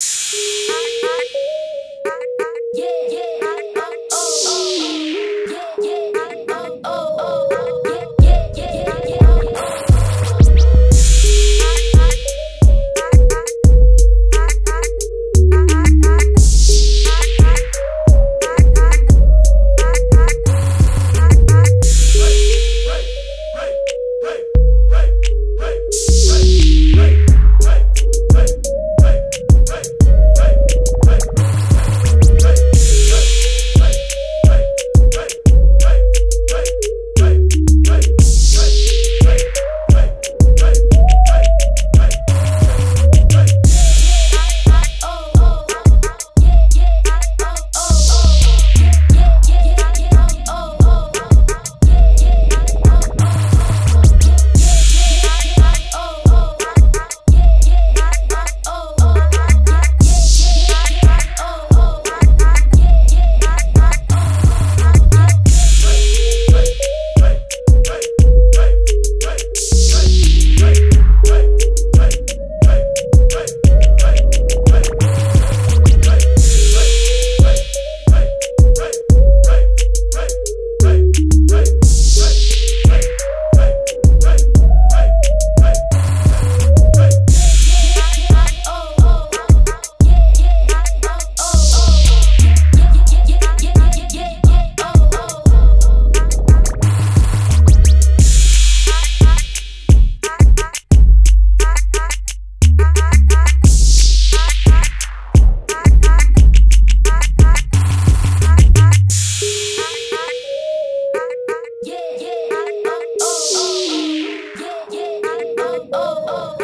Música oh, oh. oh.